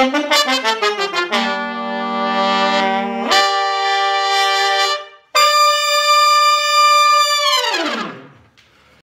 Gracias.